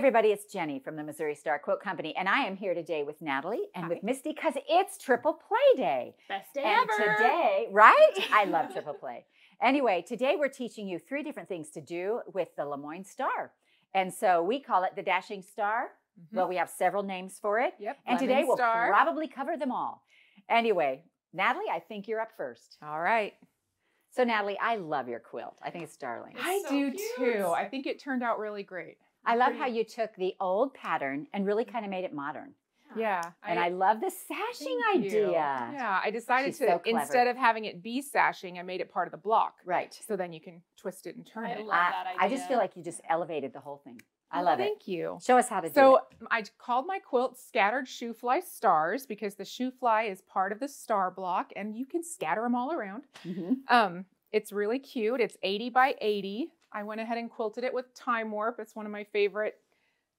everybody, it's Jenny from the Missouri Star Quilt Company, and I am here today with Natalie and with Misty because it's Triple Play Day. Best day and ever. today, right? I love Triple Play. Anyway, today we're teaching you three different things to do with the Lemoyne Star. And so we call it the Dashing Star. Mm-hmm. Well, we have several names for it. Yep. And lemon today we'll star. probably cover them all. Anyway, Natalie, I think you're up first. All right. So, Natalie, I love your quilt. I think it's darling. It's I so do cute. too. I think it turned out really great. I love how you took the old pattern and really kind of made it modern. Yeah. And I, love the sashing idea. you. Yeah. I decided She's to so instead of having it be sashing, I made it part of the block. Right. So then you can twist it and turn I it. love I, that I just feel like you just elevated the whole thing. I Oh, love it. Thank you. Show us how to do it. So. I called my quilt scattered shoofly stars because the shoofly is part of the star block and you can scatter them all around. Mhm. Um, it's really cute. It's 80 by 80. I went ahead and quilted it with time warp. It's one of my favorite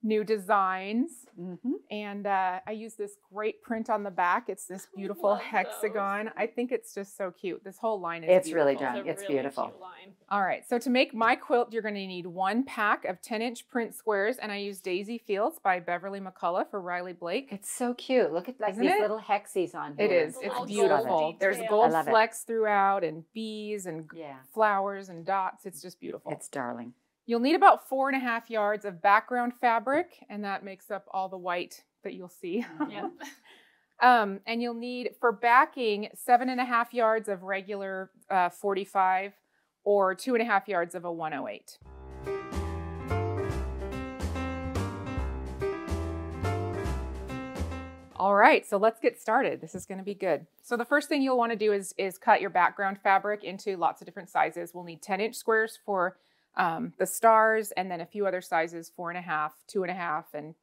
new designs. Mhm. And uh, I use this great print on the back. It's this beautiful love hexagon. I think it's just so cute. This whole line is It's really done. a It's really beautiful. line. All right, so to make my quilt, you're going to need one pack of 10 inch print squares, and I use Daisy Fields by Beverly McCullough for Riley Blake. It's so cute. Look at like Isn't these it? little hexies on here. It is. The It's beautiful. gold There's gold I love it. flecks throughout, and bees, and Yeah. flowers, and dots. It's just beautiful. It's darling. You'll need about four and a half yards of background fabric, and that makes up all the white that you'll see. Yep. Um, and you'll need for backing seven and a half yards of regular uh, 45 or two and a half yards of a 108. All right, so let's get started. This is going to be good. So the first thing you'll want to do is, is cut your background fabric into lots of different sizes. We'll need 10 inch squares for um, the stars and then a few other sizes, four and a half, two and a half, and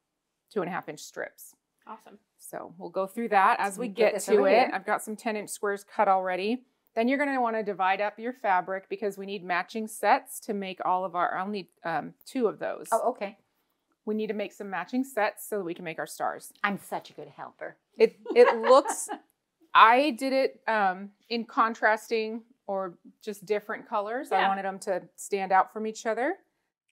two and a half inch strips. Awesome. So we'll go through that as we put get to it. here. I've got some 10 inch squares cut already. Then you're going to want to divide up your fabric because we need matching sets to make all of our, I'll need um, two of those. Oh, okay. We need to make some matching sets so that we can make our stars. I'm such a good helper. It, it looks, I did it um, in contrasting or just different colors. I wanted them to stand out from each other.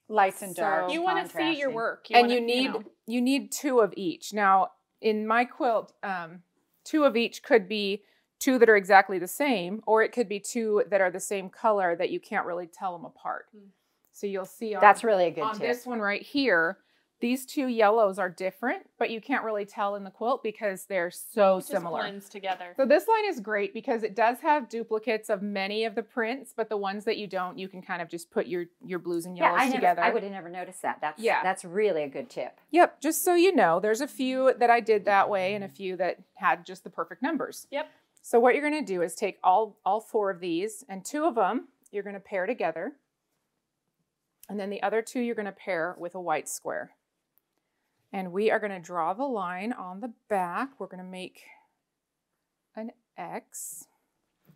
Lights and So- darks. You want to see your contrasting. work. and wanna, you need know. you need two of each. Now, in my quilt, um, two of each could be two that are exactly the same, or it could be two that are the same color that you can't really tell them apart. Mm. So you'll see on, That's really a good on tip. this one right here, these two yellows are different, but you can't really tell in the quilt because they're so It just similar. blends together. So this line is great because it does have duplicates of many of the prints, but the ones that you don't, you can kind of just put your your blues and yeah, yellows I never, together. I would have never noticed that. That's Yeah. that's really a good tip. Yep, just so you know, there's a few that I did that way and a few that had just the perfect numbers. Yep. So what you're going to do is take all all four of these and two of them you're going to pair together. And then the other two you're going to pair with a white square. And we are going to draw the line on the back. We're going to make an X.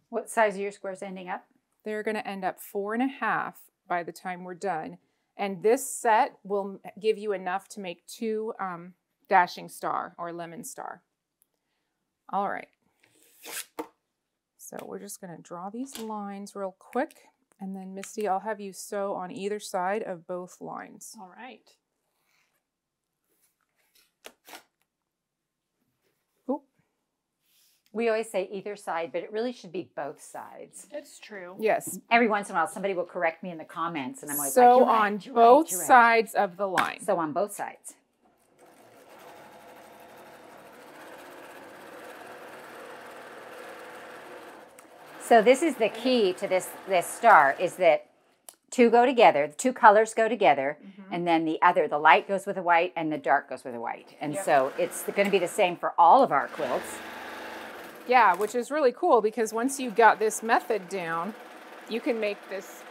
What size are your squares ending up? They're going to end up four and a half by the time we're done. And this set will give you enough to make two um, dashing star or lemon star. All right. So we're just going to draw these lines real quick. And then Misty, I'll have you sew on either side of both lines. All right. We always say either side, but it really should be both sides. It's true. Yes. Every once in a while, somebody will correct me in the comments, and I'm always like, Sew "You're right, on right, both you're right." sides of the line. So on both sides. So this is the key to this this star is that two go together, two colors go together, Mm-hmm. and then the other, the light goes with the white and the dark goes with the white. And Yep. so it's going to be the same for all of our quilts. Yeah, which is really cool because once you've got this method down, you can make this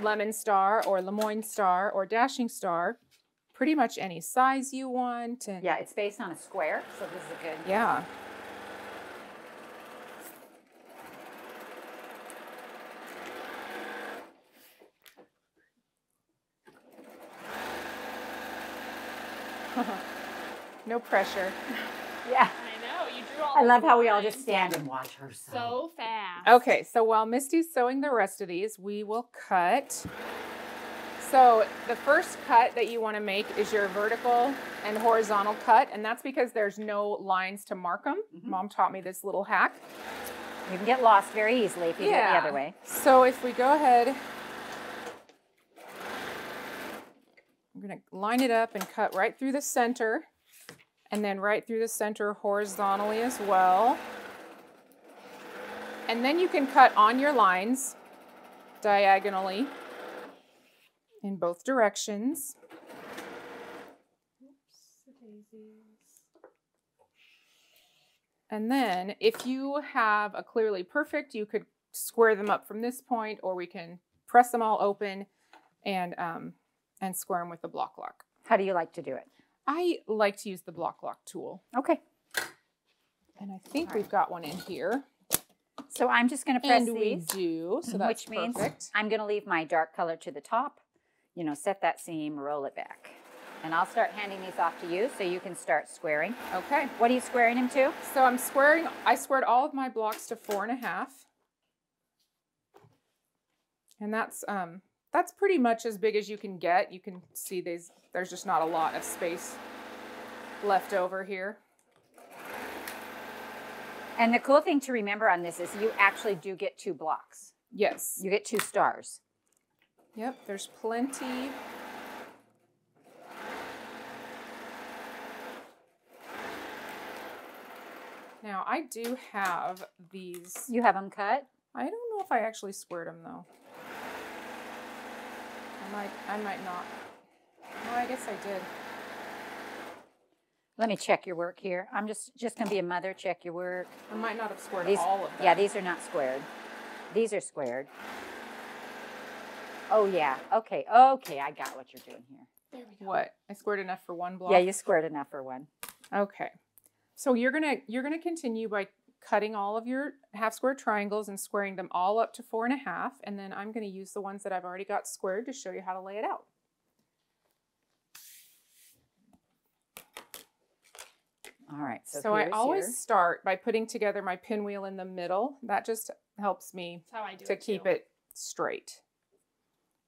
lemon star or Lemoyne star or dashing star pretty much any size you want. And Yeah, it's based on a square, so this is a good. yeah. no pressure. Yeah. I know. You drew all I those love how we all just stand and watch her sew. so fast. Okay, so while Misty's sewing the rest of these, we will cut So the first cut that you want to make is your vertical and horizontal cut, and that's because there's no lines to mark them. Mhm. Mom taught me this little hack. You can get lost very easily if you do it the other way. So if we go ahead, I'm going to line it up and cut right through the center, and then right through the center horizontally as well. And then you can cut on your lines diagonally in both directions. And then if you have a clearly perfect, you could square them up from this point, or we can press them all open and um, and square them with the Bloc Loc. How do you like to do it? I like to use the Bloc Loc tool, Okay. and I think All we've got one in here. So I'm just going to press and we these, do, so that's which means perfect. I'm going to leave my dark color to the top. You know, set that seam, roll it back. And I'll start handing these off to you so you can start squaring. Okay, What are you squaring them to? so I'm squaring. I squared all of my blocks to four and a half, and that's um that's pretty much as big as you can get. You can see these. There's just not a lot of space left over here. And the cool thing to remember on this is you actually do get two blocks. Yes. You get two stars. Yep, there's plenty. Now, I do have these. You have them cut? I don't know if I actually squared them though. I might, I might not. No, I guess I did. Let me check your work here. I'm just just going to be a mother. Check your work. I might not have squared These, all of them. yeah, these are not squared. These are squared. Oh yeah. Okay. Okay. I got what you're doing here. There we go. What? I squared enough for one block. Yeah, you squared enough for one. Okay. So you're gonna you're gonna continue by cutting all of your half square triangles and squaring them all up to four and a half, and then I'm gonna use the ones that I've already got squared to show you how to lay it out. All right. So, So, I always your- start by putting together my pinwheel in the middle. That just helps me how I do to it keep too. it straight.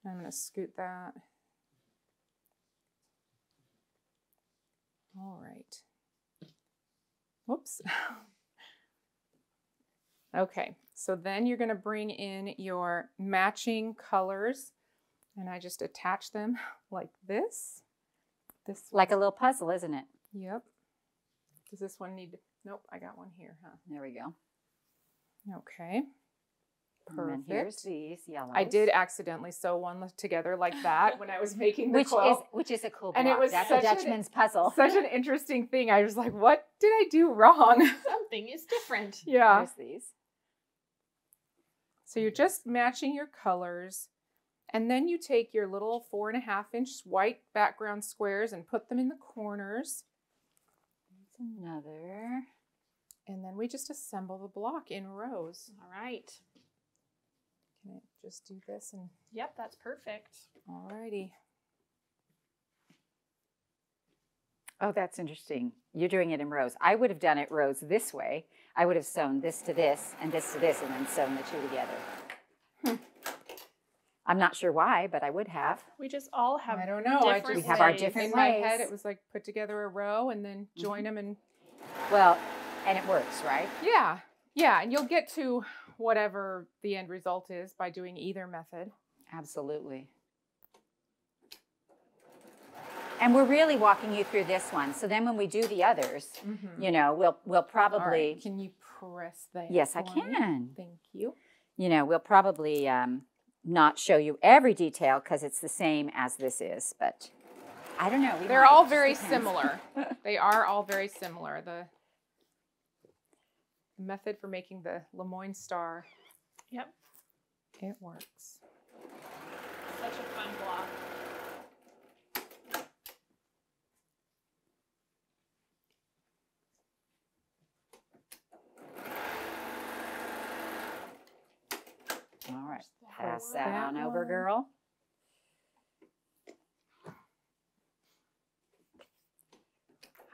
I'm gonna scoot that. All right. Whoops. okay, so then you're gonna bring in your matching colors and I just attach them like this. This like a little puzzle, isn't it? Yep. Does this one need, nope, I got one here, huh? There we go. Okay. And then here's Perfect. these yellows. I did accidentally sew one together like that when I was making the which is which is a cool block. And it was That's such a an- Dutchman's puzzle. Such an interesting thing. I was like, what did I do wrong? Something is different. yeah. Here's these. So you're just matching your colors. And then you take your little four and a half inch white background squares and put them in the corners. Here's another. And then we just assemble the block in rows. All right. Can I just do this and Yep, that's perfect. All righty. Oh, that's interesting. You're doing it in rows. I would have done it rows this way. I would have sewn this to this and this to this and then sewn the two together. Hmm. I'm not sure why, but I would have. We just all have I don't know. I just We have our ways. different in my head it was like put together a row and then join them and Well, and it works, right? yeah. Yeah, and you'll get to whatever the end result is by doing either method. Absolutely. And we're really walking you through this one. So then when we do the others, you know, we'll we'll. Probably right, Can you press that? Yes, I for me? can. Thank you. you know, we'll probably um, not show you every detail because it's the same as this is, but I don't know. we They're might. all very depends. similar. they are all very similar. The method for making the Lemoyne star, Yep. it works. Such a fun block. All right, Just the pass that That on over, girl.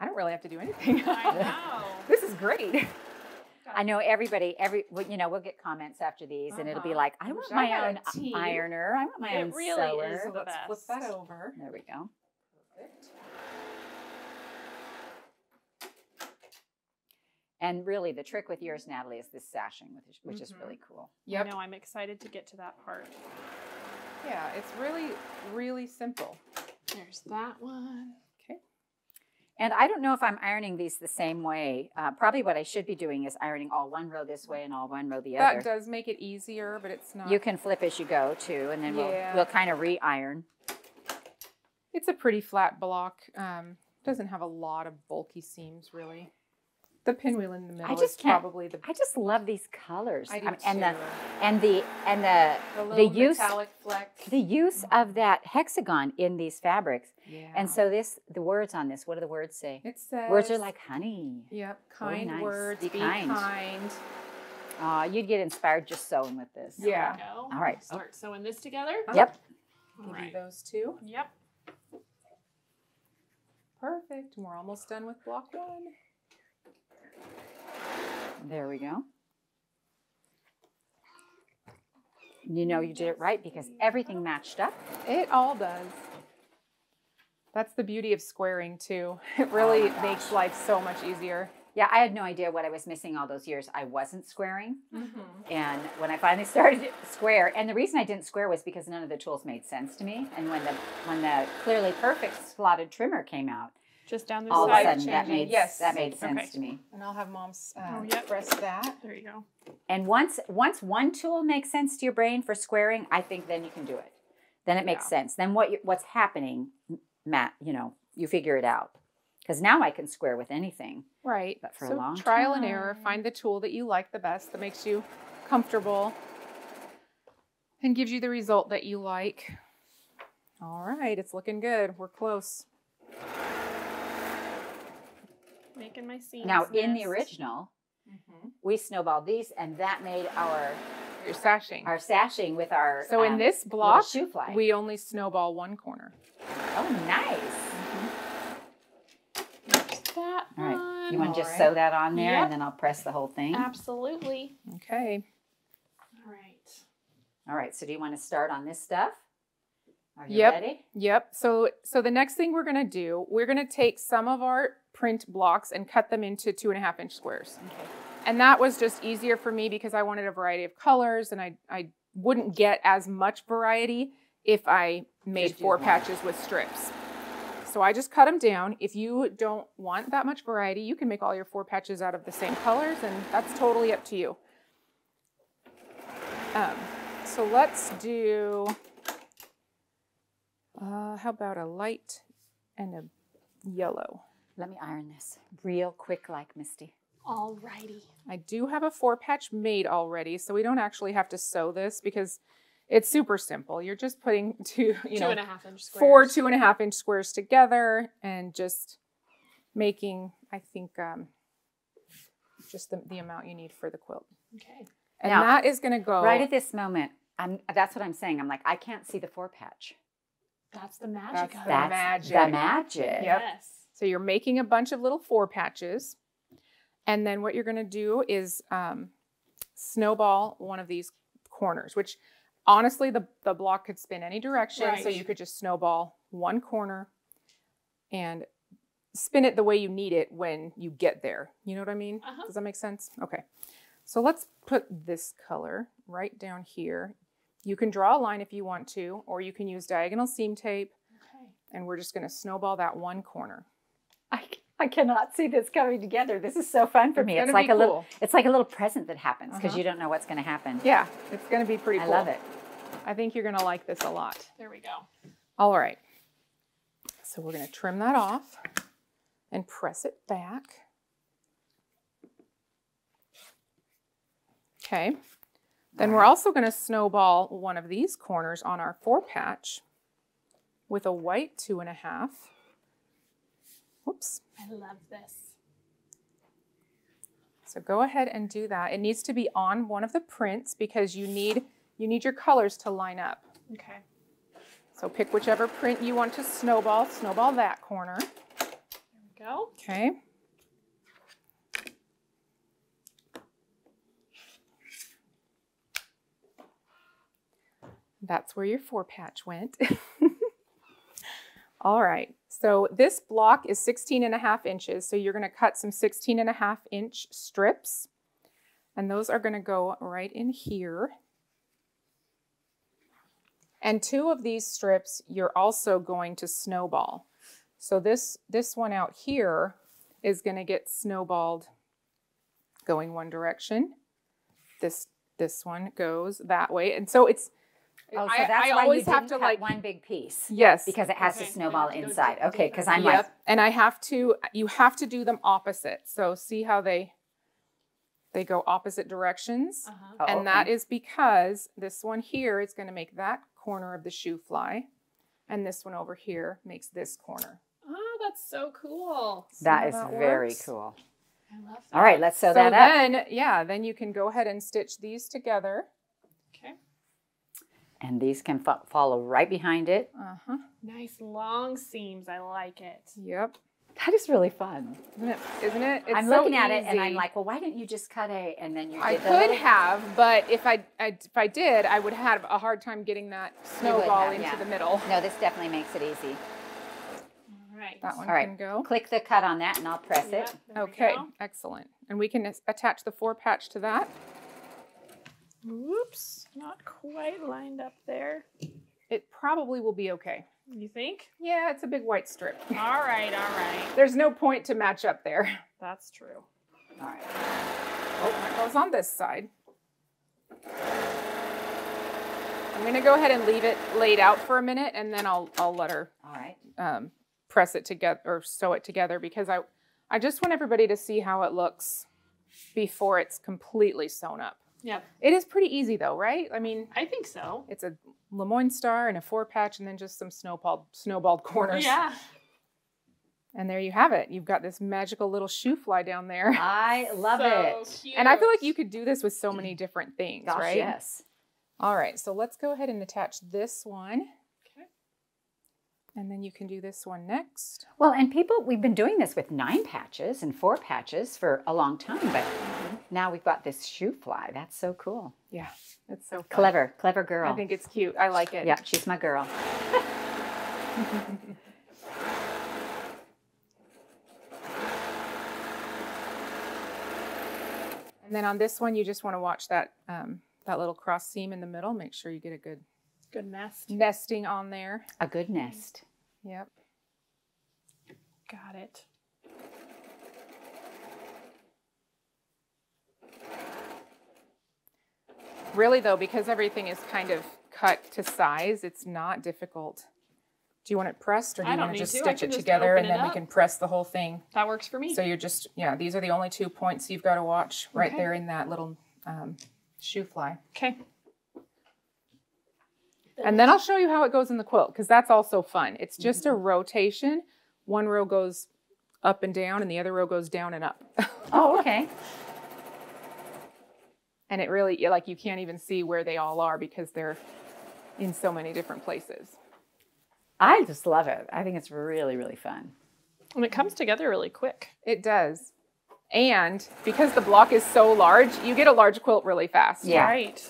I don't really have to do anything. I know. this is great. I know everybody, every you know, we'll get comments after these, and it'll be Uh-huh. like, I I want I my had own ironer. I want my It own really sewer. is the Let's flip that over. There we go. Perfect. And really, the trick with yours, Natalie, is this sashing, which is, which is Mhm. really cool. Yeah, I know I'm excited to get to that part. Yeah, it's really, really simple. There's that one. Okay. And I don't know if I'm ironing these the same way. Uh, probably what I should be doing is ironing all one row this way and all one row the That other. That does make it easier, but it's not. You can flip as you go too, and then Yeah. we'll we'll kind of re-iron. It's a pretty flat block. Um, doesn't have a lot of bulky seams really. The pinwheel in the middle I just is probably the. I just love these colors. I do Um, and the and the and the The the use metallic fleck. the use of that hexagon in these fabrics. Yeah. And so this the words on this. What do the words say? it says. Words are like honey. Yep. Kind nice. words. Be Be, kind. kind. Uh, you'd get inspired just sewing with this. Yeah. There we go. All right. Start sewing this together. Uh-huh. Yep. All Give you those two. Yep. Perfect. And we're almost done with block one. Go. You know you did it right because everything matched up. It all does. That's the beauty of squaring too. It really my makes life so much easier. Yeah, I had no idea what I was missing all those years. I wasn't squaring. Mm-hmm. And when I finally started square, and the reason I didn't square was because none of the tools made sense to me. And when the when the clearly perfect slotted trimmer came out, Just down the all of a side. sudden that changing. made Yes. that made sense Okay. to me. And I'll have mom's uh, Oh, yep. press that. There you go. And once once one tool makes sense to your brain for squaring, I think then you can do it. Then it makes Yeah. sense. Then what you, what's happening, Matt? You know, you figure it out. Because now I can square with anything. Right. But for a so long trial and error, find the tool that you like the best, that makes you comfortable, and gives you the result that you like. All right, it's looking good. We're close. Making my seams. Now in the nest. original, we snowballed these, and that made our You're sashing. our sashing with our. So in um, this block, shoofly. we only snowball one corner. oh, nice. There's that All right. one. You want to just Alright. sew that on there, Yep. and then I'll press the whole thing. Absolutely. Okay. All right. All right. So do you want to start on this stuff? Are you Yep. ready? Yep. So so the next thing we're gonna do, we're gonna take some of our print blocks and cut them into two and a half inch squares. Okay. And that was just easier for me because I wanted a variety of colors and I I wouldn't get as much variety if I made four patches with strips. So I just cut them down. If you don't want that much variety, you can make all your four patches out of the same colors and that's totally up to you. Um, so let's do, uh, how about a light and a yellow? Let me iron this real quick, like Misty. All righty. I do have a four patch made already, so we don't actually have to sew this because it's super simple. You're just putting two, you Two know, and a half inch squares. four two and a half inch squares together and just making, I think, um, just the, the amount you need for the quilt. Okay. And Now, that is going to go Right at this moment, I'm. That's what I'm saying. I'm like, I can't see the four patch. That's the magic That's of the it. That's magic. the magic. Yep. Yes. So you're making a bunch of little four patches. And then what you're going to do is um, snowball one of these corners, which honestly, the, the block could spin any direction. So you could just snowball one corner and spin it the way you need it when you get there. You know what I mean? Uh-huh. Does that make sense? Okay. So let's put this color right down here. You can draw a line if you want to, or you can use diagonal seam tape. Okay. And we're just going to snowball that one corner. I, I cannot see this coming together. This is so fun for It's me. It's like be a little. It's like a little present that happens because Uh-huh. you don't know what's going to happen. Yeah, it's going to be pretty I cool. love it. I think you're going to like this a lot. There we go. All right. So we're going to trim that off and press it back. Okay. Then we're also going to snowball one of these corners on our four patch with a white two and a half. Whoops. I love this. So go ahead and do that. It needs to be on one of the prints because you need, you need your colors to line up. Okay. So pick whichever print you want to snowball, snowball that corner. There we go. Okay. That's where your four patch went. All right, so this block is 16 and a half inches. So you're gonna cut some 16 and a half inch strips and those are gonna go right in here. And two of these strips, you're also going to snowball. So this, this one out here is gonna get snowballed going one direction. This, this one goes that way. And so it's, Oh, so that's I why always you have to cut like, one big piece yes. because it has Okay, to snowball to inside. Okay, because I'm yep. like, and I have to, you have to do them opposite. So see how they, they go opposite directions. Uh-huh. oh, and that okay. is because this one here is going to make that corner of the shoofly. And this one over here makes this corner. Oh, that's so cool. See that very works? cool. I love that. All right, let's sew So that up. then, yeah, then you can go ahead and stitch these together. Okay. And these can fo- follow right behind it. Uh-huh. Nice long seams. I like it. Yep. That is really fun. Isn't it? Isn't it? It's I'm so looking at it and I'm like, well, why didn't you just cut a and then you I the could little- have, but if I, I if I did, I would have a hard time getting that You would snowball have, into yeah. the middle. No, this definitely makes it easy. All right. That one All right. can go. Click the cut on that and I'll press Yep, it. Okay, excellent. And we can attach the four patch to that. Whoops. Not quite lined up there. It probably will be okay. You think? Yeah, it's a big white strip. All right. All right. There's no point to match up there. That's true. All right. Oh, that goes on this side. I'm gonna go ahead and leave it laid out for a minute and then I'll, I'll let her All right. um, press it together or sew it together because I, I just want everybody to see how it looks before it's completely sewn up. Yep. It is pretty easy though, right? I mean, I think so. it's a Lemoyne star and a four patch and then just some snowballed, snowballed corners. Yeah. And there you have it. You've got this magical little shoofly down there. I love so it. Cute. And I feel like you could do this with so many different things, Gosh, right? yes. All right, so let's go ahead and attach this one. And then you can do this one next. Well, and people, we've been doing this with nine patches and four patches for a long time, but now we've got this shoofly. That's so cool. Yeah, it's so fun. Clever, clever girl. I think it's cute. I like it. yeah, she's my girl. And then on this one, you just want to watch that um, that little cross seam in the middle. Make sure you get a good good nest. nesting on there. A good nest. Yep. Got it. Really though, because everything is kind of cut to size, it's not difficult. Do you want it pressed or do you want to just to. Stitch it just together and it then we up. can press the whole thing? That works for me. So you're just, yeah, these are the only two points you've got to watch right Okay. there in that little um, shoofly. okay. And then I'll show you how it goes in the quilt because that's also fun. It's just Mm-hmm. a rotation. One row goes up and down and the other row goes down and up. Oh, okay. and it really, like, you can't even see where they all are because they're in so many different places. I just love it. I think it's really, really fun. And it comes together really quick. It does. And because the block is so large, you get a large quilt really fast. Yeah. Right.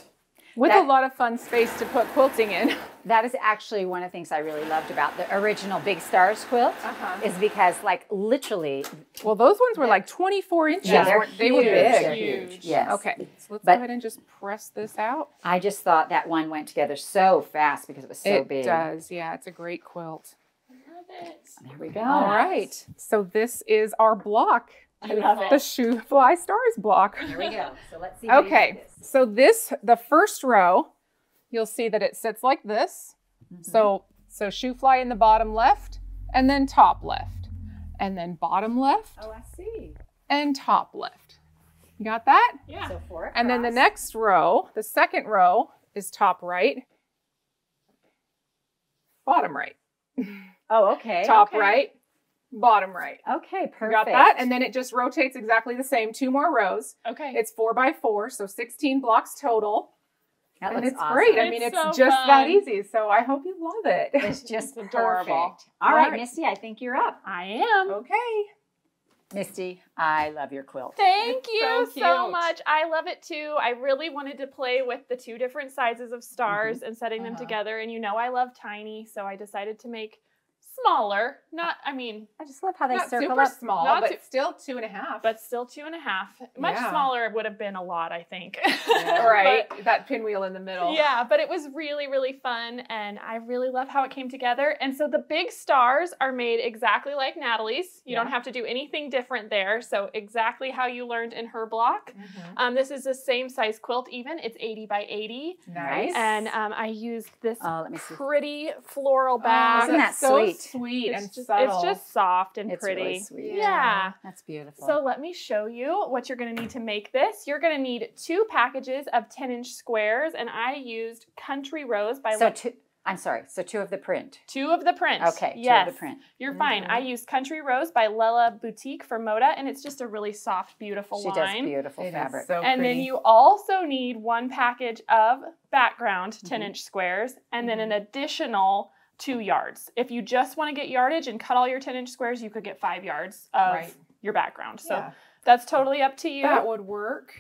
With That- a lot of fun space to put quilting in. That is actually one of the things I really loved about the original Big Stars quilt Uh-huh. is because, like, literally, Well, those ones were like 24 inches. Yeah, they're weren't- they were huge. big. They're Huge. huge. Yes. Okay, so let's But- go ahead and just press this out. I just thought that one went together so fast because it was so it big. It does, yeah. It's a great quilt. I love it. There we go. All right, so this is our block, I love it. the shoofly stars block. Here we go. So let's see. how you do Okay, this. so this the first row, you'll see that it sits like this. Mm-hmm. So so shoofly in the bottom left, and then top left, and then bottom left, Oh, I see. and top left. You got that? Yeah. So four And then the next row, the second row, is top right, bottom right, Oh, okay. top okay. right, bottom right. Okay, perfect. You got that? And then it just rotates exactly the same. Two more rows. okay. It's four by four, so 16 blocks total. that and looks it's awesome. great. I mean, It's it's so just that easy. So I hope you love it. It's just It's adorable. perfect. All right, right. Misty, I think you're up. I am. okay. Misty, I love your quilt. Thank It's you so so, much. I love it too. I really wanted to play with the two different sizes of stars and setting them Uh-huh. together. And you know, I love tiny, so I decided to make smaller. Not, I mean, I just love how they Not circle super up. small, Not but too- still two and a half. but still two and a half. Much Yeah. smaller would have been a lot, I think. Yeah, right, that pinwheel in the middle. Yeah, but it was really, really fun, and I really love how it came together. And so the big stars are made exactly like Natalie's. You don't have to do anything different there. So exactly how you learned in her block. Mhm. Um, this is the same size quilt, even it's 80 by 80, Nice. and um, I used this Oh, let me see. pretty floral Oh, bag. Isn't that that's so sweet? Sweet it's and just, subtle. it's just soft and It's pretty. really sweet. Yeah. That's beautiful. So let me show you what you're going to need to make this. You're going to need two packages of 10 inch squares, and I used Country Rose by so Le- two, I'm sorry. So two of the print. two of the print. Okay, yes. two of the print. You're fine. Mhm. I used Country Rose by Lella Boutique for Moda, and it's just a really soft, beautiful She does beautiful It is fabric. so and then you also need one package of background 10 Mhm. inch squares and then an additional two yards. If you just want to get yardage and cut all your 10 inch squares, you could get five yards of Right. your background. So Yeah, that's totally up to you. that would work.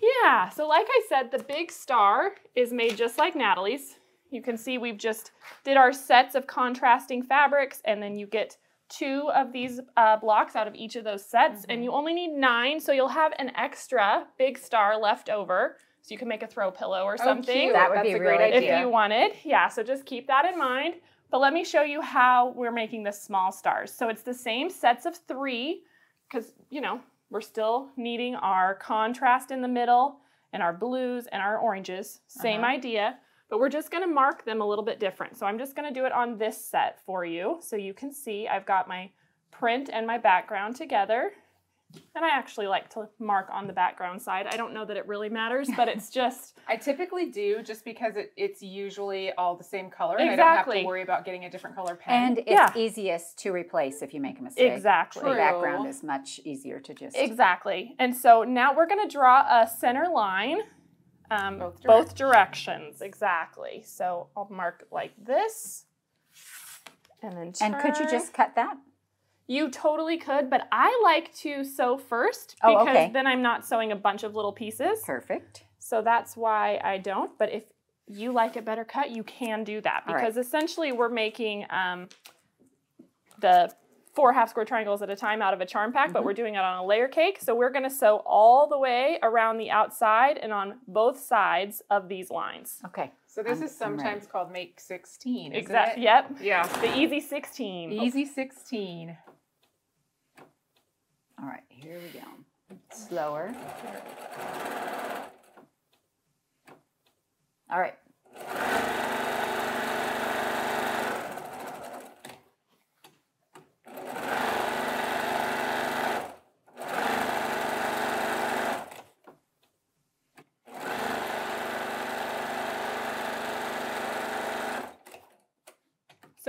Yeah, so like I said, the big star is made just like Natalie's. You can see we've just did our sets of contrasting fabrics and then you get two of these uh, blocks out of each of those sets and you only need nine, so you'll have an extra big star left over. So you can make a throw pillow or Oh, something cute. That would That's be a great idea. if you wanted. Yeah, so just keep that in mind. But let me show you how we're making the small stars. So it's the same sets of three, because, you know, we're still needing our contrast in the middle and our blues and our oranges. Same Uh-huh. idea, but we're just gonna mark them a little bit different. So I'm just gonna do it on this set for you. So you can see I've got my print and my background together. And I actually like to mark on the background side. I don't know that it really matters, but it's just I typically do just because it, it's usually all the same color and I don't have to worry about getting a different color pen. And it's Yeah. easiest to replace if you make a mistake. exactly. The background is much easier to just. Exactly. And so now we're going to draw a center line. Um, Both both directions. Exactly. So I'll mark like this. And then And could you just cut that? You totally could, but I like to sew first Oh, because okay. then I'm not sewing a bunch of little pieces. Perfect. So that's why I don't. But if you like it better cut, you can do that All right. because essentially we're making um, the four half square triangles at a time out of a charm pack, Mm-hmm. but we're doing it on a layer cake. So we're going to sew all the way around the outside and on both sides of these lines. Okay. so this I'm- is I'm sometimes called make 16, Exactly. Yep. Yeah. The easy 16. Easy 16. All right. Here we go. Slower. All right.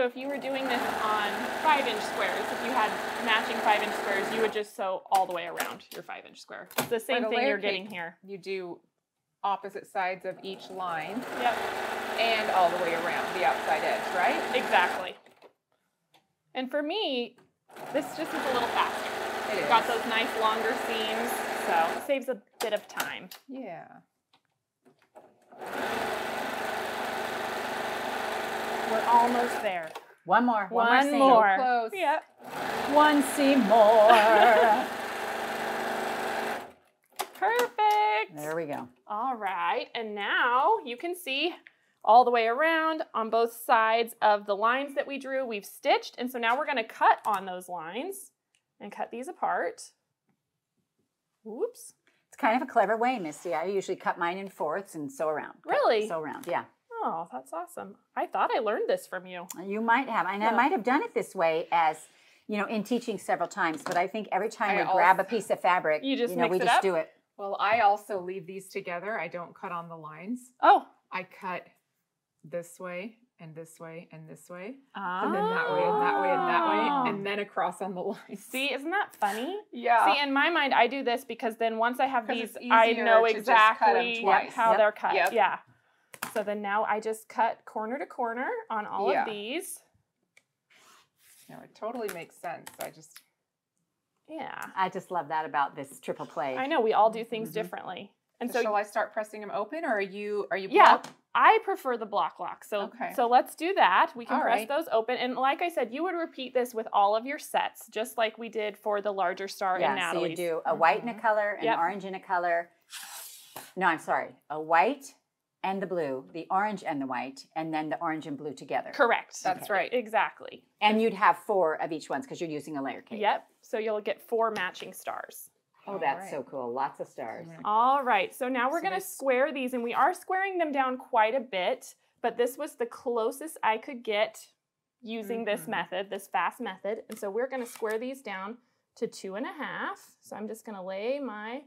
If you were doing this on five inch squares, if you had matching five inch squares, you would just sew all the way around your five inch square. It's the same thing you're getting here. You do opposite sides of each line Yep. and all the way around the outside edge, right? Exactly. And for me, this just is a little faster. It is. Got those nice longer seams, so saves a bit of time. Yeah. We're almost there. One more. One, One more. seam. more. close. Yep. One seam more. Perfect. there we go. All right, and now you can see all the way around on both sides of the lines that we drew. We've stitched, and so now we're gonna cut on those lines and cut these apart. Oops. It's kind of a clever way, Misty. I usually cut mine in fourths and sew around. Really? Sew around. Yeah. Oh, that's awesome. I thought I learned this from you. You might have, and I might have done it this way as, you know, in teaching several times. But I think every time I we grab a piece of fabric, You just know, we just up? do it. Well, I also leave these together. I don't cut on the lines. Oh. I cut this way and this way and this way. Ah. And then that way and that way and that way. And then across on the lines. See, isn't that funny? Yeah. See, in my mind, I do this because then once I have these, I know to just cut 'em exactly how Yep. they're cut. Yep. Yeah. So then now I just cut corner to corner on all Yeah. of these. No, it totally makes sense. I just Yeah. I just love that about this triple play. I know we all do things Mhm. differently. And so so shall I start pressing them open, or are you are you? Yeah. I prefer the Bloc Loc. So Okay. so let's do that. We can All press right. those open. And like I said, you would repeat this with all of your sets, just like we did for the larger star in yeah, so you do a white in a Mhm. color, an Yep. orange in a color. No, I'm sorry. A white and the blue, the orange and the white, and then the orange and blue together. Correct. That's Okay. right. Exactly. And you'd have four of each ones because you're using a layer cake. Yep. So you'll get four matching stars. Oh, that's Alright. so cool. Lots of stars. All right. So now we're So going to square these, and we are squaring them down quite a bit, but this was the closest I could get using this Mhm. method, this fast method. And so we're going to square these down to two and a half. So I'm just going to lay my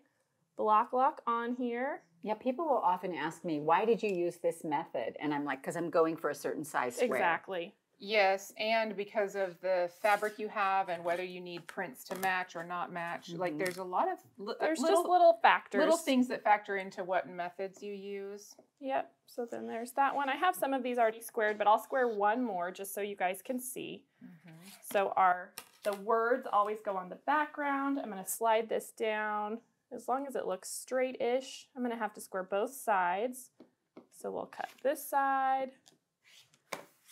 Bloc Loc on here. Yeah, people will often ask me, why did you use this method? And I'm like, because I'm going for a certain size square. Exactly. Yes, and because of the fabric you have and whether you need prints to match or not match, like Mhm. there's a lot of li- There's little, just little factors. little things that factor into what methods you use. Yep. So then there's that one. I have some of these already squared, but I'll square one more just so you guys can see. So our the words always go on the background. I'm going to slide this down as long as it looks straight-ish. I'm going to have to square both sides. So we'll cut this side.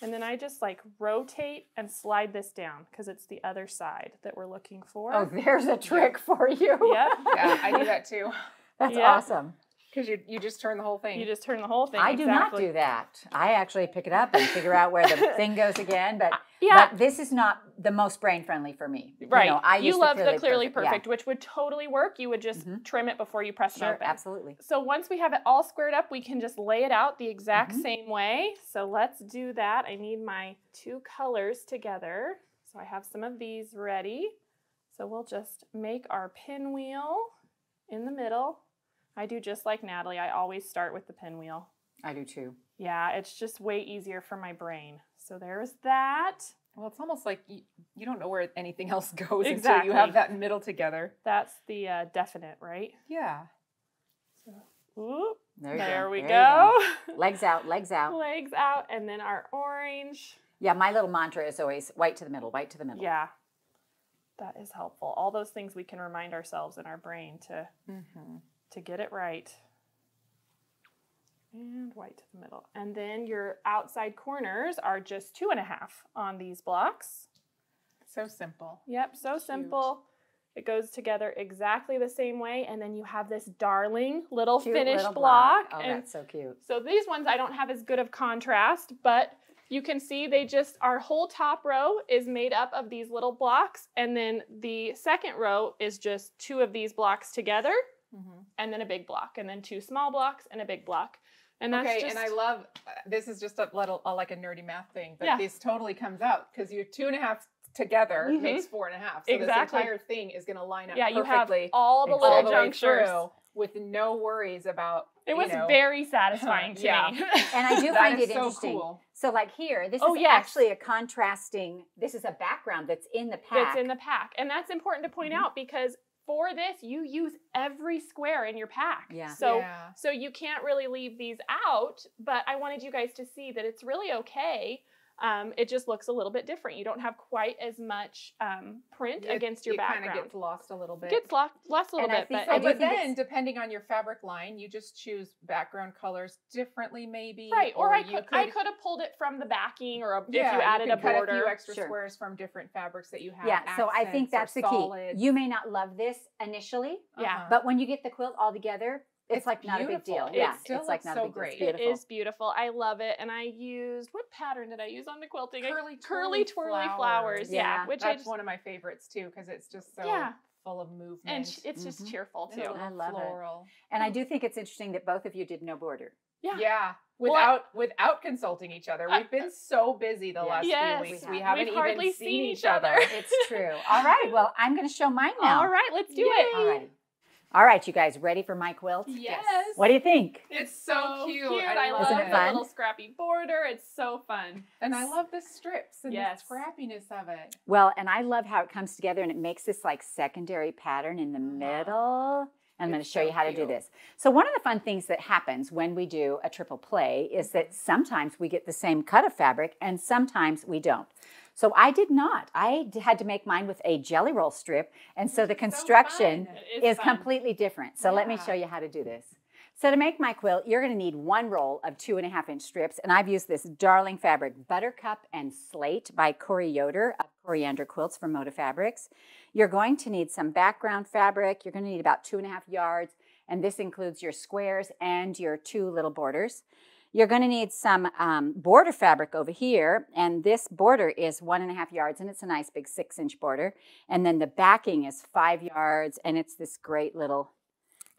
And then I just like rotate and slide this down because it's the other side that we're looking for. Oh, there's a trick for you. Yep. Yeah, I do that too. That's Yeah. awesome. Because you, you just turn the whole thing. You just turn the whole thing. I do not do that. I actually pick it up and figure out where the thing goes again. But Yeah. but this is not the most brain friendly for me. Right. You, know, I you use love the the clearly Yeah. perfect, which would totally work. You would just Mhm. trim it before you press it open. absolutely. So once we have it all squared up, we can just lay it out the exact Mhm. same way. So let's do that. I need my two colors together. So I have some of these ready. So we'll just make our pinwheel in the middle. I do just like Natalie. I always start with the pinwheel. I do too. Yeah, it's just way easier for my brain. So there's that. well, it's almost like you, you don't know where anything else goes until you have that middle together. That's the uh, definite, right? Yeah. Oop, There, you there go. we you go. Legs out, legs out. Legs out, and then our orange. Yeah, my little mantra is always white to the middle, white to the middle. Yeah, that is helpful. All those things we can remind ourselves in our brain to Mm-hmm. To get it right. And white to the middle. And then your outside corners are just two and a half on these blocks. So simple. Yep, so simple. It goes together exactly the same way. And then you have this darling little Cute finished little block. Oh, and that's so cute. So these ones I don't have as good of contrast, but you can see they just, our whole top row is made up of these little blocks. And then the second row is just two of these blocks together Mm-hmm. and then a big block and then two small blocks and a big block. And that's okay, just, and I love uh, this is just a little uh, like a nerdy math thing, but Yeah. this totally comes out because your two and a half together Mhm. makes four and a half. So Exactly. this entire thing is going to line up yeah, you have perfectly all the Exactly. all little the junctures. with no worries about. It you was know, very satisfying to Yeah. me. And I do find it so interesting. cool. So like here, this Oh, is yes. actually a contrasting, this is a background that's in the pack. That's in the pack. And that's important to point Mhm. out because for this, you use every square in your pack. Yeah. So yeah. So you can't really leave these out, but I wanted you guys to see that it's really okay. Um, it just looks a little bit different. You don't have quite as much um, print It- against your background. it kind of gets lost a little bit. Gets lost, lost a little And bit, but so, I but think then, depending on your fabric line, you just choose background colors differently, maybe. right. Or, I you could, I could have pulled it from the backing, or a, yeah, if you added a can cut border. a few extra Sure. squares from different fabrics that you have. yeah, so I think that's or the key. You may not love this initially, Yeah. Uh-huh. but when you get the quilt all together, it's, It's like not a big deal. It Yeah, still it's like looks not so a big great. deal. It It's beautiful. is beautiful. I love it. And I used what pattern did I use on the quilting? I- curly, curly twirly flowers. Yeah, Yeah, which I That's just one of my favorites too because it's just so Yeah. full of movement and it's just Mhm. cheerful too. I love it. And I do think it's interesting that both of you did no border. Yeah. Yeah, Well, I- without without consulting each other, we've been so busy the last Yes, few weeks. we We have. haven't We've even seen, seen each each other. other. It's true. All right. Well, I'm going to show mine now. All right, let's do Yay. it. All righty. All right, you guys, ready for my quilt? Yes. What do you think? It's so cute. I, love Isn't it the little scrappy border. It's so fun. and I love the strips and Yes. the scrappiness of it. Well, and I love how it comes together and it makes this like secondary pattern in the Uh-huh. middle. I'm going to show so you how to do this. So one of the fun things that happens when we do a triple play is that sometimes we get the same cut of fabric and sometimes we don't. So I did not. I had to make mine with a jelly roll strip, and so the construction. It is fun. completely different. So let me show you how to do this. So to make my quilt, you're going to need one roll of two and a half inch strips, and I've used this darling fabric, Buttercup and Slate by Corey Yoder of Coriander Quilts from Moda Fabrics. You're going to need some background fabric. You're going to need about two and a half yards, and this includes your squares and your two little borders. You're going to need some um, border fabric over here, and this border is one and a half yards, and it's a nice big six inch border. And then the backing is five yards, and it's this great little,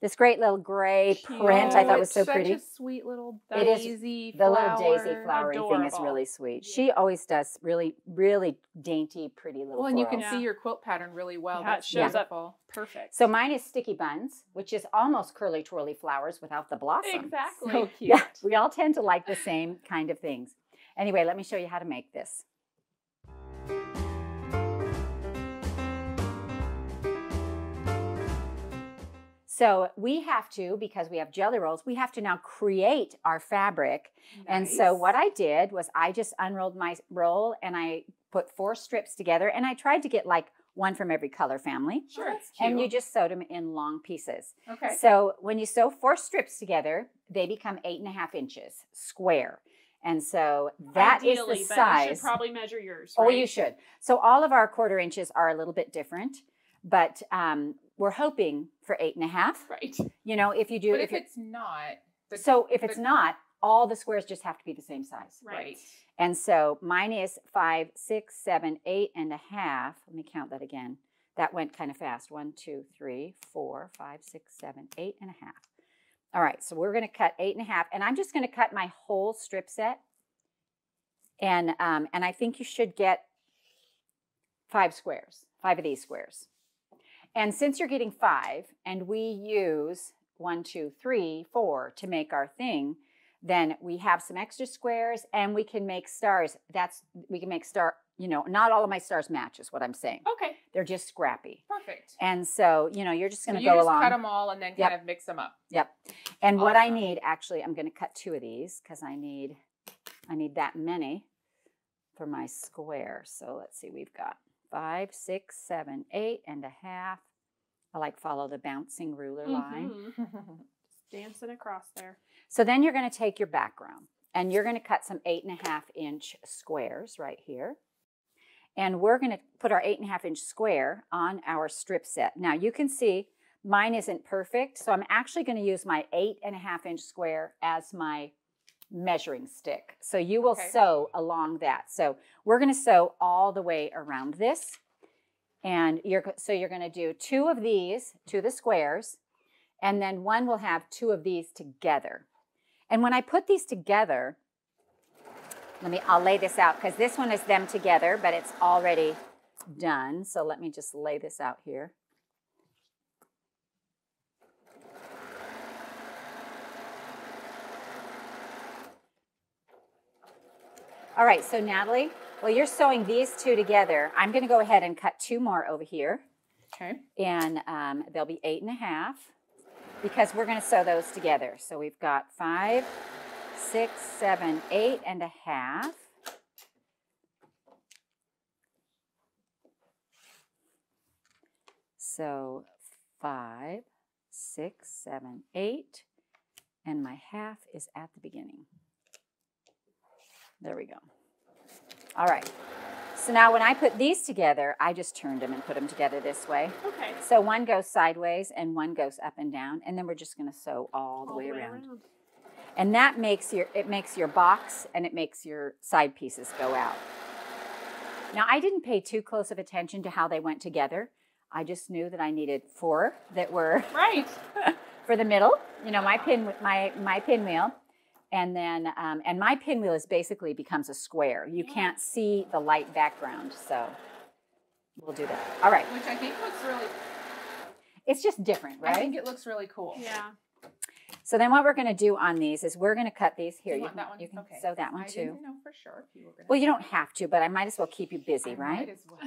this great little gray print. I thought was so such pretty. Such a sweet little It is daisy The little daisy flower. flowery thing is really sweet. She always does really, really dainty, pretty little. Well, and you can florals. see your quilt pattern really well. Yeah, it That's shows up. beautiful. Perfect. So mine is sticky buns, which is almost curly twirly flowers without the blossom. Exactly. So cute. Yeah, we all tend to like the same kind of things. Anyway, let me show you how to make this. So we have to, because we have jelly rolls, we have to now create our fabric. And so what I did was I just unrolled my roll and I put four strips together and I tried to get like one from every color family. Sure. That's And you just sewed them in long pieces. okay. So when you sew four strips together, they become eight and a half inches square. And so that is Ideally, the but size. you should probably measure yours. Oh, you should. So all of our quarter inches are a little bit different, but um, we're hoping for eight and a half. Right. You know, if you do, But if, if it's not, the- so if it's not, all the squares just have to be the same size. Right. Right. And so mine is five, six, seven, eight and a half. Let me count that again. That went kind of fast. One, two, three, four, five, six, seven, eight and a half. All right, so we're going to cut eight and a half, and I'm just going to cut my whole strip set. And um, and I think you should get five squares, five of these squares. And since you're getting five, and we use one, two, three, four to make our thing, then we have some extra squares and we can make stars. That's we can make star, you know, not all of my stars match is what I'm saying. Okay. They're just scrappy. Perfect. And so, you know, you're just going to you go just along. cut them all and then Yep. kind of mix them up. Yep. And what I need actually, I'm going to cut two of these because I need I need that many for my square. So let's see, we've got five, six, seven, eight and a half. I like follow the bouncing ruler line. Mhm. Just dancing across there. So then you're going to take your background and you're going to cut some eight and a half inch squares right here. And we're going to put our eight and a half inch square on our strip set. Now you can see mine isn't perfect, so I'm actually going to use my eight and a half inch square as my measuring stick. So you will Okay. sew along that. So we're going to sew all the way around this. And you're so you're going to do two of these to the squares and then one will have two of these together. And when I put these together, let me, I'll lay this out because this one is them together, but it's already done. So let me just lay this out here. All right, so Natalie, while you're sewing these two together, I'm going to go ahead and cut two more over here Okay. and um, they'll be eight and a half because we're going to sew those together. So we've got five, six, seven, eight and a half. So five, six, seven, eight, and my half is at the beginning. There we go. All right. So now when I put these together, I just turned them and put them together this way. Okay. So one goes sideways and one goes up and down, and then we're just going to sew all the All way around. And that makes your it makes your box and it makes your side pieces go out. Now I didn't pay too close of attention to how they went together. I just knew that I needed four that were Right. for the middle. You know, my pin my my pinwheel, and then um, and my pinwheel is basically becomes a square. You Yeah. can't see the light background, so we'll do that. All right, Which I think looks really. it's just different, right? I think it looks really cool. Yeah. So then what we're going to do on these is we're going to cut these here. You You, want can, that one? you can Okay. sew that one I too. didn't know for sure if you were gonna. Well, you don't have to, but I might as well keep you busy, I right? Might as well.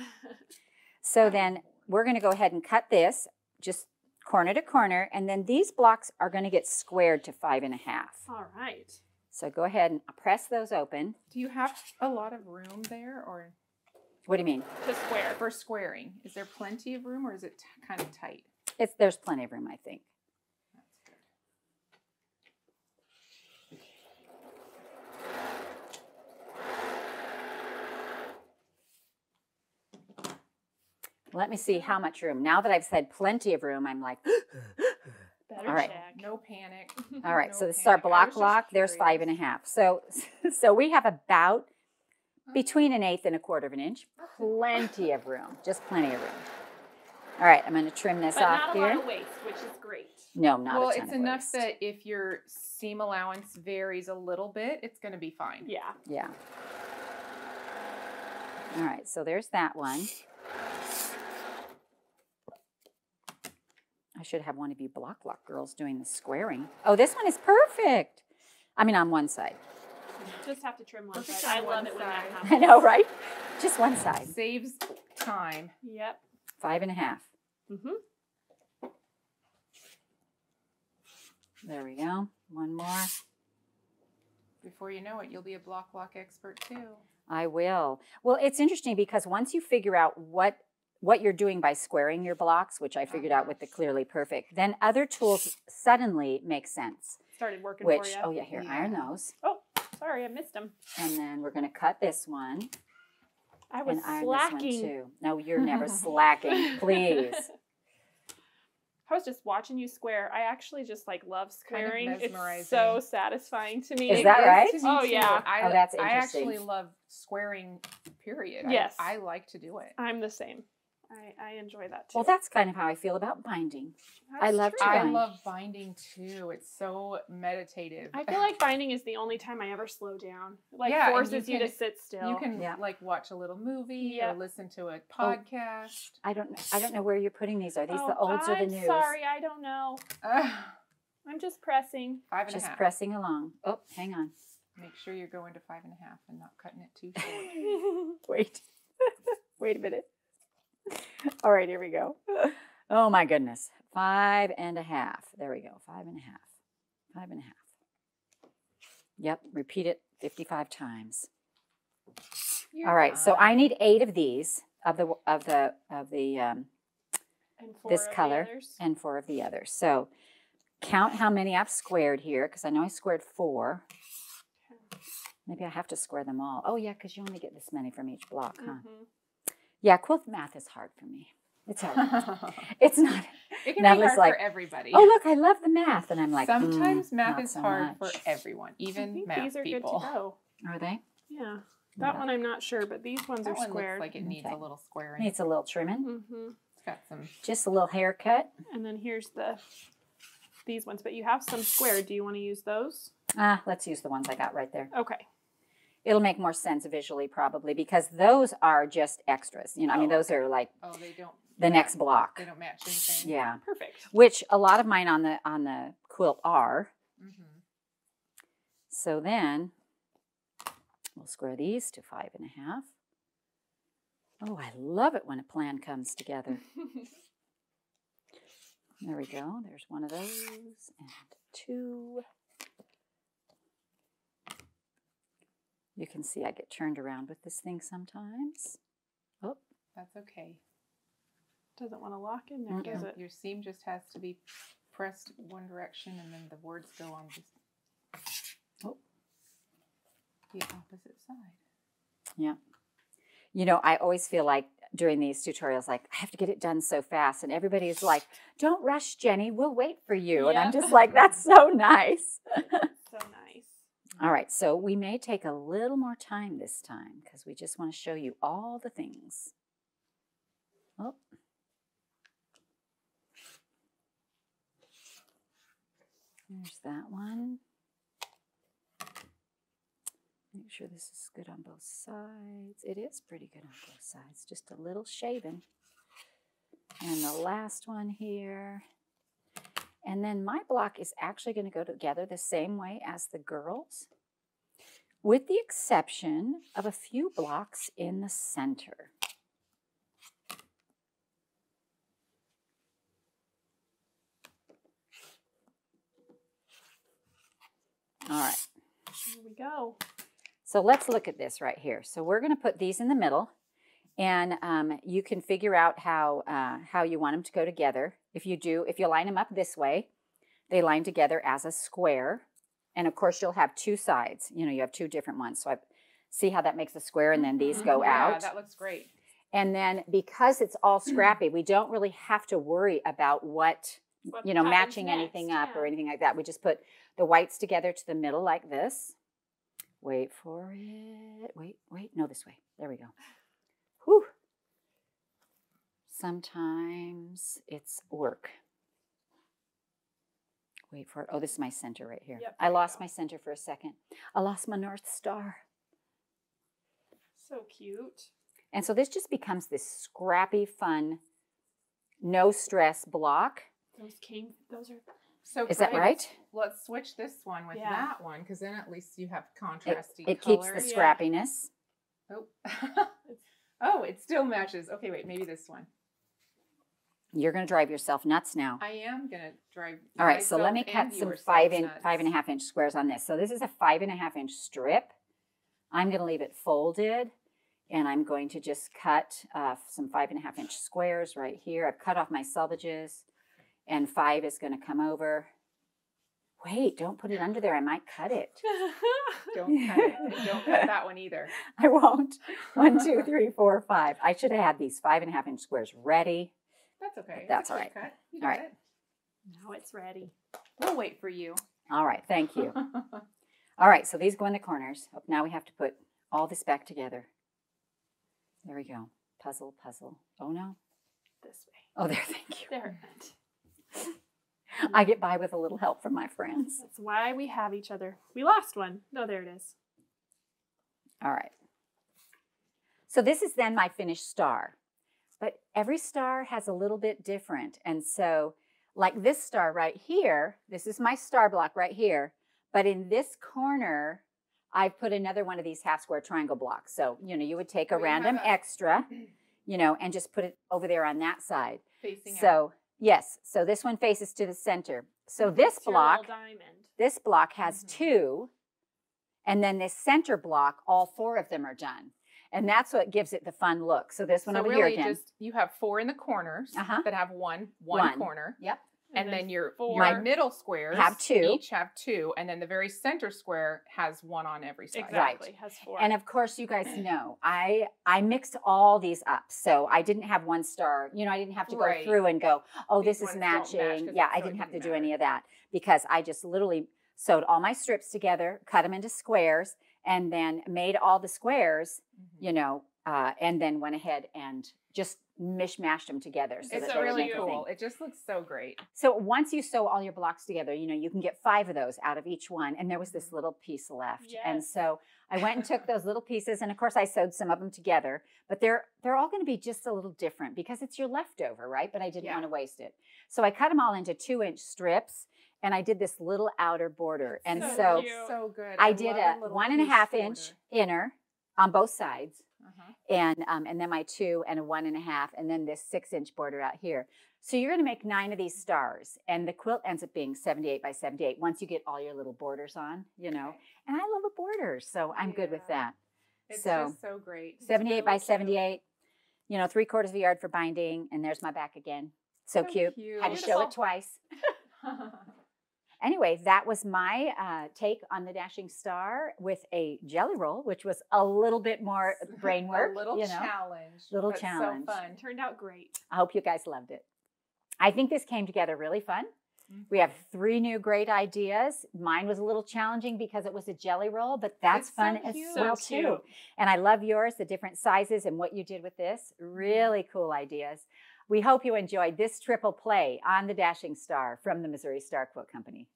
So then we're going to go ahead and cut this just corner to corner, and then these blocks are going to get squared to five and a half. All right. So go ahead and press those open. Do you have a lot of room there or What do you mean? To square. for squaring? Is there plenty of room or is it kind of tight? It's there's plenty of room, I think. Let me see how much room. Now that I've said plenty of room, I'm like, Better All right. check. No panic. all right. No so this is our block was just block. There's five and a curious. half. So so we have about uh-huh. between an eighth and a quarter of an inch. Plenty of room. Just plenty of room. All right, I'm going to trim this But off not a here. lot of waste, which is great. no, not well, a ton it's of enough waste. that if your seam allowance varies a little bit, it's going to be fine. Yeah. Yeah. All right, so there's that one. I should have one of you Bloc Loc girls doing the squaring. Oh, this one is perfect. I mean, on one side. Just have to trim one Perfect side. I on love one it when that side. happens. I know, right? Just one side. Saves time. Yep. Five and a half. Mm-hmm. There we go. One more. Before you know it, you'll be a Bloc Loc expert too. I will. Well, it's interesting because once you figure out what what you're doing by squaring your blocks, which I figured out with the ah. clearly perfect, then other tools suddenly make sense. Started working Which for you. oh yeah, here iron those, Oh, sorry, I missed them. and then we're gonna cut this one I was and iron slacking. this one too. No, you're never slacking, please. I was just watching you square. I actually just like love Kind of squaring. it's so satisfying to me. Is It that is right? Oh, too. yeah. I, Oh, that's interesting. I actually love squaring. Period. I- Yes. I, like to do it. I'm the same. I, I enjoy that too. Well, that's kind of how I feel about binding. I love true. to I love binding too. It's so meditative. I feel like binding is the only time I ever slow down. Like Yeah, forces you you, to sit still. you can Yeah. like watch a little movie Yep. or listen to a Oh. podcast. I don't I don't know where you're putting these. Are these the Oh, olds or the I'm news? sorry, I don't know. Ugh. I'm just pressing. five and a Just half. pressing along. Oh, hang on. Make sure you're going to five and a half and not cutting it too short. Wait. Wait a minute. All right, here we go. Oh my goodness. Five and a half. There we go. Five and a half. Five and a half. Yep, repeat it 55 times. You're All right, so I need eight of these of the of the of the um, This color. and four of the others. So count how many I've squared here because I know I squared four. Maybe I have to square them all. Oh yeah, because you only get this many from each block, huh? Mhm. Yeah, quilt math is hard for me. It's hard. it's not. it can Natalie's be hard like, for everybody. Oh look, I love the math, and I'm like, mm, Sometimes math not is so hard much. for everyone, I even think math these are people. good to go. Are they? Yeah. That Yeah. one I'm not sure, but these ones That are one squared. looks like it needs Okay. a little squaring. Needs a little trimming. hmm It's got some. Just a little haircut. And then here's the these ones, but you have some squared. Do you want to use those? Ah, let's use the ones I got right there. Okay. It'll make more sense visually, probably, because those are just extras. You know, I mean, Oh, those are like Oh, they don't. the match- next block. They don't match anything. Yeah. Perfect. Which a lot of mine on the on the quilt are. hmm So then we'll square these to five and a half. Oh, I love it when a plan comes together. There we go. There's one of those and two. You can see I get turned around with this thing sometimes. Oh, That's okay. Doesn't want to lock in there, does Your- it? Your seam just has to be pressed one direction, and then the words go on the, Oh. the opposite side. Yeah. You know, I always feel like during these tutorials, like, I have to get it done so fast. And everybody's like, don't rush, Jenny. We'll wait for you. And I'm just like, that's so nice. So nice. All right. So we may take a little more time this time because we just want to show you all the things. Oh. There's that one. Make sure this is good on both sides. It is pretty good on both sides, just a little shaven. And the last one here. And then my block is actually going to go together the same way as the girls, with the exception of a few blocks in the center. All right. Here we go. So let's look at this right here. So we're going to put these in the middle and um, you can figure out how, uh, how you want them to go together. If you do, if you line them up this way, they line together as a square, and of course you'll have two sides. You know, you have two different ones. So I see how that makes a square, and then these go Mm-hmm. yeah, out. that looks great. And then because it's all scrappy, we don't really have to worry about what What you know matching anything next, up or anything like that. We just put the whites together to the middle like this. Wait for it. Wait, wait. No, this way. There we go. Whew. Sometimes it's work. Wait for it. Oh, this is my center right here. Yep, I lost go. my center for a second. I lost my North Star. So cute. And so this just becomes this scrappy, fun, no stress block. Those came. Those are. So Is that right? Let's switch this one with Yeah. that one because then at least you have It, contrasty it keeps colors. the Yeah. scrappiness. Oh. oh, it still matches. Okay, wait, maybe this one. You're going to drive yourself nuts now. I am gonna drive. All right, so let me cut some five in five and a half inch squares on this. So this is a five and a half inch strip. I'm going to leave it folded, and I'm going to just cut uh, some five and a half inch squares right here. I've cut off my selvages, and five is going to come over. Wait, don't put it under there. I might cut it. Don't cut it. Don't cut that one either. I won't. One, two, three, four, five. I should have had these five and a half inch squares ready. That's okay. That's all quick. Cut. You All got right. it. now it's ready. We'll wait for you. All right, thank you. All right, so these go in the corners. Oh, now we have to put all this back together. There we go. Puzzle, puzzle. Oh no. This way. Oh, there, thank you. There. I get by with a little help from my friends. That's why we have each other. We lost one. No, there it is. All right. So this is then my finished star. But every star has a little bit different. And so, like this star right here, this is my star block right here. But in this corner, I've put another one of these half square triangle blocks. So, you know, you would take a We random a- extra, you know, and just put it over there on that side. Facing out. So, yes, so this one faces to the center. So this It's your block, this block has Mhm. two, and then this center block, all four of them are done. And that's what gives it the fun look. So this one so over really here again. just you have four in the corners Uh-huh. that have one one One. corner. Yep. And, then, your four. your middle squares Have two. Each have two, and then the very center square has one on every side. exactly has four. And of course, you guys know I I mixed all these up, so I didn't have one star. You know, I didn't have to go Right. through and go, oh, These this is matching. match yeah, I didn't have to didn't do any of that because I just literally sewed all my strips together, cut them into squares, and then made all the squares. Mhm. You know, uh, and then went ahead and just mishmashed them together. So It's really make a thing. cool. It just looks so great. So once you sew all your blocks together, you know, you can get five of those out of each one. And there was this little piece left. And so I went and took those little pieces and of course I sewed some of them together, but they're they're all going to be just a little different because it's your leftover, right? But I didn't Yeah. want to waste it. So I cut them all into two inch strips and I did this little outer border. And So so cute. so good. I did a little one and a piece border. inch inner on both sides Uh-huh. and um, and then my two and a one and a half, and then this six inch border out here. So you're going to make nine of these stars, and the quilt ends up being 78 by 78 once you get all your little borders on, you know. And I love a border, so I'm good with that. It's So, just so great. It's 78 by really cute. 78, you know, three quarters of a yard for binding, and there's my back again. So, So cute. cute. Had to show it twice. Anyway, that was my uh, take on the Dashing Star with a jelly roll, which was a little bit more brain work. a little you know. challenge. Little challenge. So fun. Turned out great. I hope you guys loved it. I think this came together really fun. We Mm-hmm. have three new great ideas. Mine was a little challenging because it was a jelly roll, but that's It's so fun as cute. well So too. And I love yours, the different sizes and what you did with this. Really cool ideas. We hope you enjoyed this triple play on the Dashing Star from the Missouri Star Quilt Company.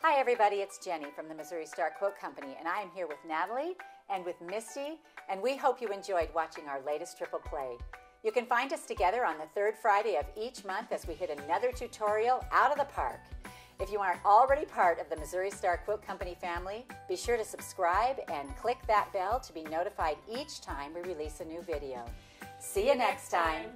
Hi, everybody. It's Jenny from the Missouri Star Quilt Company, and I am here with Natalie and with Misty, and we hope you enjoyed watching our latest triple play. You can find us together on the third Friday of each month as we hit another tutorial out of the park. If you aren't already part of the Missouri Star Quilt Company family, be sure to subscribe and click that bell to be notified each time we release a new video. See you next time.